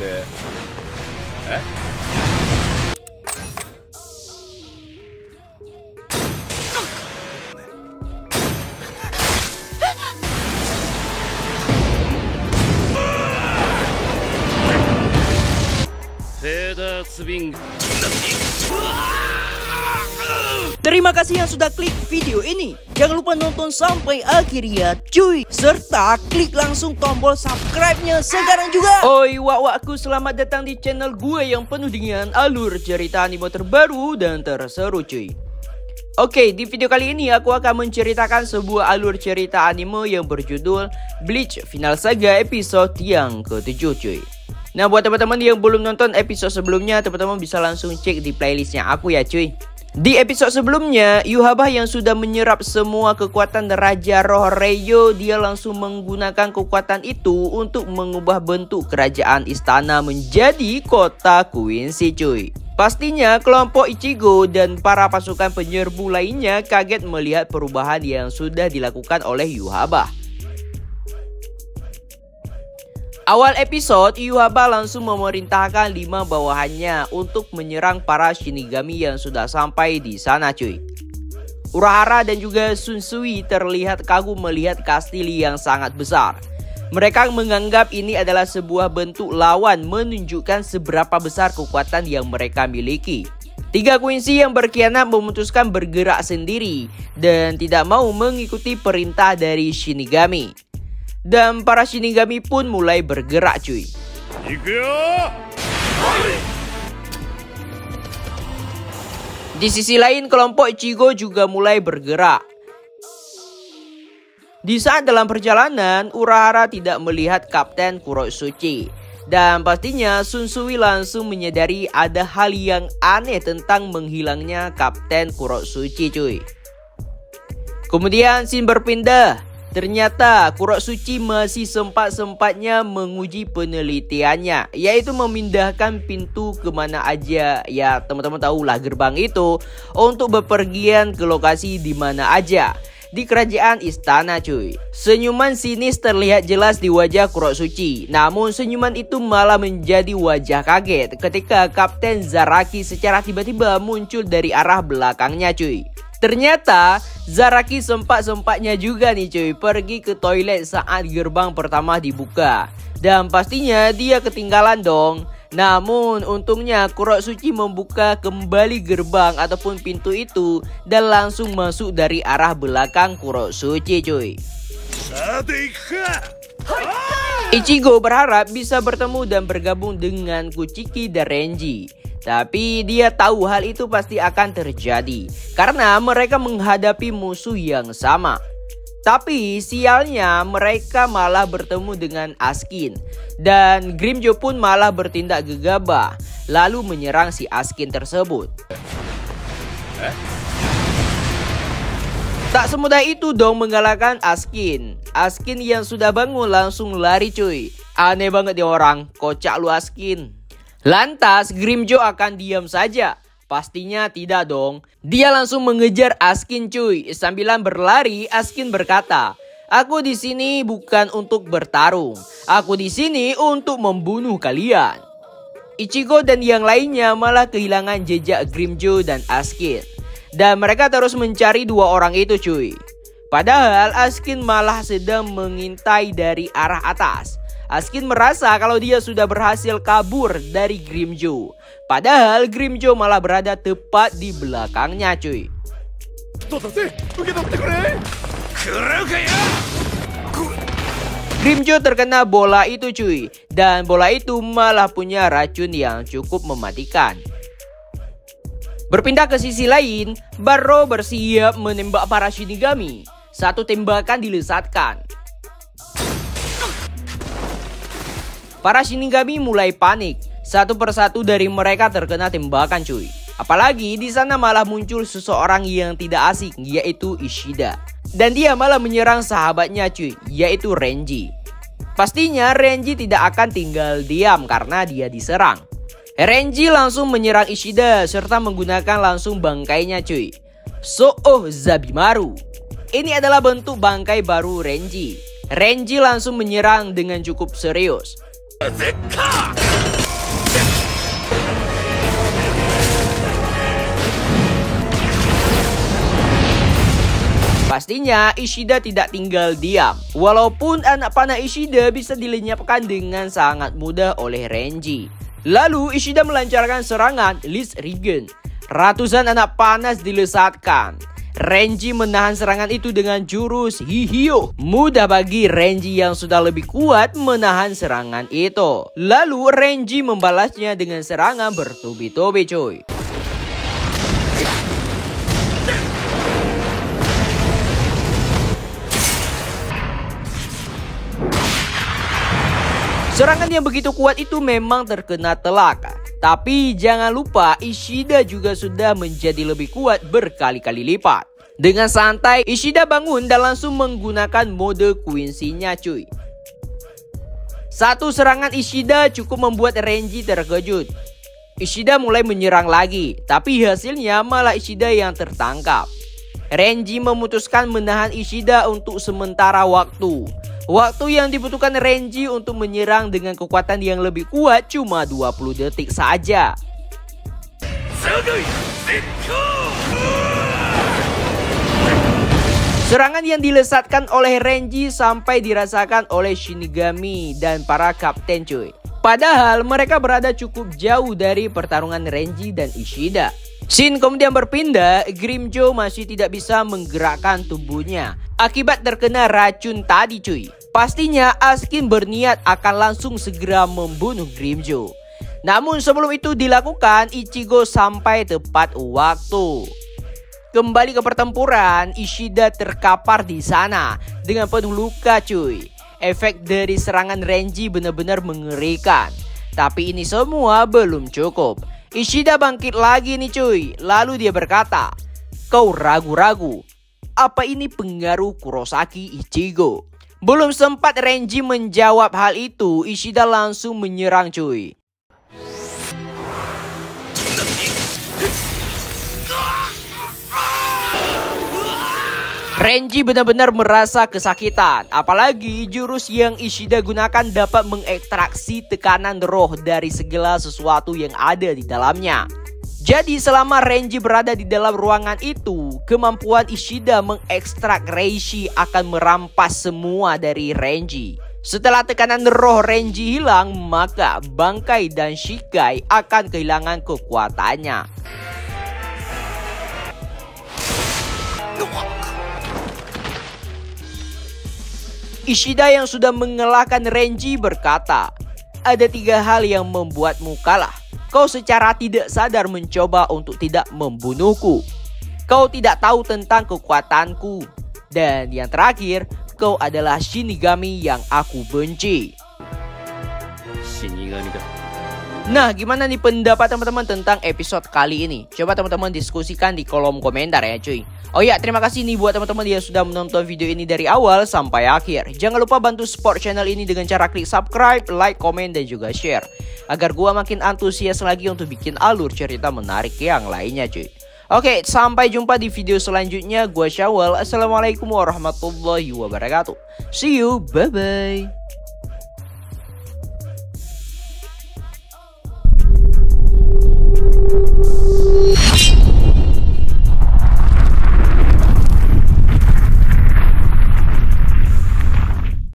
てえ？フェーダーツビング。Terima kasih yang sudah klik video ini. Jangan lupa nonton sampai akhir ya cuy. Serta klik langsung tombol subscribe-nya sekarang juga. Oi wak-wakku selamat datang di channel gue yang penuh dengan alur cerita anime terbaru dan terseru cuy. Oke, di video kali ini aku akan menceritakan sebuah alur cerita anime yang berjudul Bleach Final Saga episode yang ke-7 cuy. Nah buat teman-teman yang belum nonton episode sebelumnya, teman-teman bisa langsung cek di playlistnya aku ya cuy. Di episode sebelumnya, Yuhabah yang sudah menyerap semua kekuatan Raja Roh Reyo, dia langsung menggunakan kekuatan itu untuk mengubah bentuk kerajaan istana menjadi kota Quincy cuy. Pastinya kelompok Ichigo dan para pasukan penyerbu lainnya kaget melihat perubahan yang sudah dilakukan oleh Yuhabah. Awal episode, Yuhaba langsung memerintahkan lima bawahannya untuk menyerang para Shinigami yang sudah sampai di sana cuy. Urahara dan juga Sun Sui terlihat kagum melihat kastil yang sangat besar. Mereka menganggap ini adalah sebuah bentuk lawan menunjukkan seberapa besar kekuatan yang mereka miliki. Tiga Quincy yang berkhianat memutuskan bergerak sendiri dan tidak mau mengikuti perintah dari Shinigami. Dan para Shinigami pun mulai bergerak cuy. Di sisi lain kelompok Ichigo juga mulai bergerak. Di saat dalam perjalanan, Urahara tidak melihat Kapten Kurosuchi. Dan pastinya Sun Sui langsung menyadari ada hal yang aneh tentang menghilangnya Kapten Kurosuchi cuy. Kemudian scene berpindah Ternyata Kurok Suci masih sempat-sempatnya menguji penelitiannya Yaitu memindahkan pintu ke mana aja Ya teman-teman tahulah gerbang itu Untuk bepergian ke lokasi di mana aja di kerajaan istana cuy. Senyuman sinis terlihat jelas di wajah Kurok Suci. Namun senyuman itu malah menjadi wajah kaget ketika Kapten Zaraki secara tiba-tiba muncul dari arah belakangnya cuy. Ternyata Zaraki sempat-sempatnya juga nih cuy pergi ke toilet saat gerbang pertama dibuka. Dan pastinya dia ketinggalan dong. Namun untungnya Kurok Suci membuka kembali gerbang ataupun pintu itu dan langsung masuk dari arah belakang Kurok Suci cuy. Ichigo berharap bisa bertemu dan bergabung dengan Kuchiki dan Renji. Tapi dia tahu hal itu pasti akan terjadi karena mereka menghadapi musuh yang sama. Tapi sialnya mereka malah bertemu dengan Askin dan Grimjo pun malah bertindak gegabah lalu menyerang si Askin tersebut. Tak semudah itu dong mengalahkan Askin. Askin yang sudah bangun langsung lari cuy. Aneh banget dia orang, kocak lu Askin. Lantas Grimjo akan diam saja. Pastinya tidak dong. Dia langsung mengejar Askin cuy. Sambilan berlari, Askin berkata, Aku di sini bukan untuk bertarung. Aku di sini untuk membunuh kalian. Ichigo dan yang lainnya malah kehilangan jejak Grimjo dan Askin. Dan mereka terus mencari dua orang itu cuy. Padahal Askin malah sedang mengintai dari arah atas. Askin merasa kalau dia sudah berhasil kabur dari Grimjo. Padahal Grimjo malah berada tepat di belakangnya cuy. Grimjo terkena bola itu cuy. Dan bola itu malah punya racun yang cukup mematikan. Berpindah ke sisi lain, Barro bersiap menembak para Shinigami. Satu tembakan dilesatkan. Para Shinigami mulai panik. Satu persatu dari mereka terkena tembakan cuy. Apalagi di sana malah muncul seseorang yang tidak asing yaitu Ishida. Dan dia malah menyerang sahabatnya cuy, yaitu Renji. Pastinya Renji tidak akan tinggal diam karena dia diserang. Renji langsung menyerang Ishida serta menggunakan langsung bangkainya cuy. So oh Zabimaru. Ini adalah bentuk bangkai baru Renji. Renji langsung menyerang dengan cukup serius. Pastinya Ishida tidak tinggal diam. Walaupun anak panah Ishida bisa dilenyapkan dengan sangat mudah oleh Renji. Lalu Ishida melancarkan serangan Liz Regan. Ratusan anak panas dilesatkan. Renji menahan serangan itu dengan jurus Hihio. Mudah bagi Renji yang sudah lebih kuat menahan serangan itu. Lalu Renji membalasnya dengan serangan bertubi-tubi cuy. Serangan yang begitu kuat itu memang terkena telak. Tapi jangan lupa Ishida juga sudah menjadi lebih kuat berkali-kali lipat. Dengan santai, Ishida bangun dan langsung menggunakan mode Quincy-nya cuy. Satu serangan Ishida cukup membuat Renji terkejut. Ishida mulai menyerang lagi, tapi hasilnya malah Ishida yang tertangkap. Renji memutuskan menahan Ishida untuk sementara waktu. Waktu yang dibutuhkan Renji untuk menyerang dengan kekuatan yang lebih kuat cuma 20 detik saja. Serangan yang dilesatkan oleh Renji sampai dirasakan oleh Shinigami dan para kapten cuy. Padahal mereka berada cukup jauh dari pertarungan Renji dan Ishida. Shin kemudian berpindah, Grimjo masih tidak bisa menggerakkan tubuhnya akibat terkena racun tadi cuy. Pastinya Askin berniat akan langsung segera membunuh Grimjo. Namun sebelum itu dilakukan, Ichigo sampai tepat waktu. Kembali ke pertempuran, Ishida terkapar di sana dengan penuh luka cuy. Efek dari serangan Renji benar-benar mengerikan. Tapi ini semua belum cukup. Ishida bangkit lagi nih cuy. Lalu dia berkata, Kau ragu-ragu. Apa ini pengaruh Kurosaki Ichigo? Belum sempat Renji menjawab hal itu, Ishida langsung menyerang cuy. Renji benar-benar merasa kesakitan, apalagi jurus yang Ishida gunakan dapat mengekstraksi tekanan roh dari segala sesuatu yang ada di dalamnya. Jadi selama Renji berada di dalam ruangan itu, kemampuan Ishida mengekstrak Reishi akan merampas semua dari Renji. Setelah tekanan roh Renji hilang, maka Bangkai dan Shikai akan kehilangan kekuatannya. Ishida yang sudah mengalahkan Renji berkata, ada tiga hal yang membuatmu kalah. Kau secara tidak sadar mencoba untuk tidak membunuhku. Kau tidak tahu tentang kekuatanku. Dan yang terakhir, kau adalah Shinigami yang aku benci. Shinigami Nah, gimana nih pendapat teman-teman tentang episode kali ini? Coba teman-teman diskusikan di kolom komentar ya cuy. Oh ya, terima kasih nih buat teman-teman yang sudah menonton video ini dari awal sampai akhir. Jangan lupa bantu support channel ini dengan cara klik subscribe, like, komen, dan juga share agar gua makin antusias lagi untuk bikin alur cerita menarik yang lainnya cuy. Oke, sampai jumpa di video selanjutnya. Gua Syawal. Assalamualaikum warahmatullahi wabarakatuh. See you. Bye-bye.